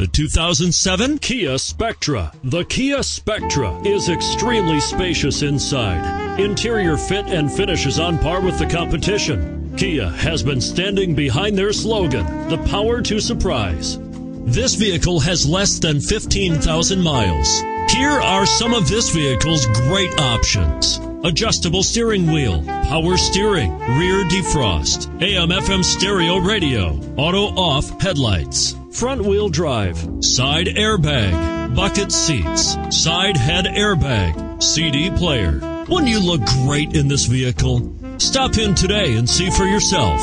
The 2007 Kia Spectra. The Kia Spectra is extremely spacious inside. Interior fit and finish is on par with the competition. Kia has been standing behind their slogan, the power to surprise. This vehicle has less than 15,000 miles. Here are some of this vehicle's great options. Adjustable steering wheel, power steering, rear defrost, AM FM stereo radio, auto off headlights, front wheel drive, side airbag, bucket seats, side head airbag, CD player. Wouldn't you look great in this vehicle? Stop in today and see for yourself.